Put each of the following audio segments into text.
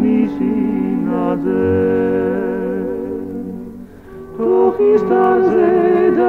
ჩემი შინაზე თუ ხისტაზე და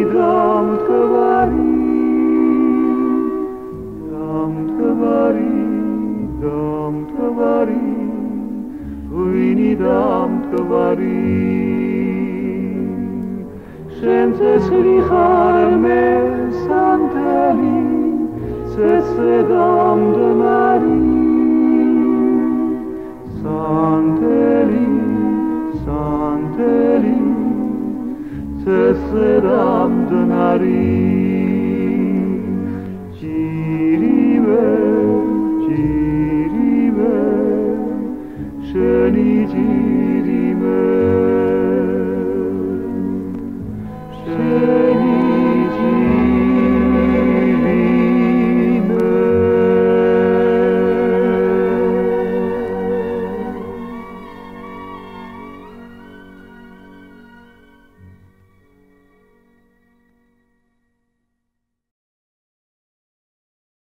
говори, уй не дам говори. Шем се слихар ме сантели, се седам де мари. Сантели, сантели, се седам де мари. Luigi.